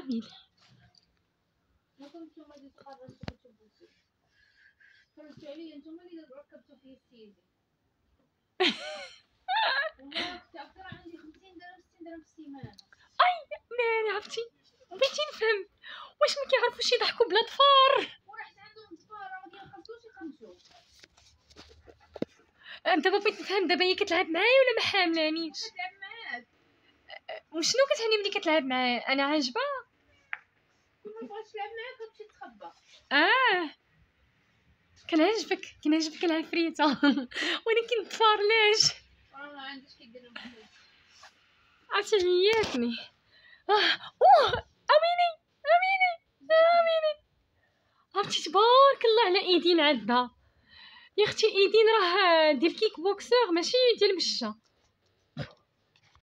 امين نتوما اللي تخرجتوا كتبوسوا فرجتوا عليا نتوما اللي ركبتوا في السيدي والله كنت عطرة عندي 50 درهم 60 درهم في السيمانه ماني عرفتي؟ بغيتي نفهم. واش ما كيعرفوش يضحكوا بلا ظفار ورحت عندهم صفاره ما كيخلصوش يخمسوا انت بغيت نفهم دابا هي كتلعب معايا ولا ما حاملانيش؟ كتلعب معاك. وشنو كتعني ملي كتلعب معايا؟ أنا عاجبة؟ تلعب معاك كتمشي تخبى آه. كنعجبك كنعجبك العفريته الظفار علاش والله ما عنديش عرفتي عياتني آه. أوه. أميني. أميني. أميني. عرفتي تبارك الله على إيدين عندها يا أختي إيدين راه ديال كيك بوكسور ماشي ديال مشة.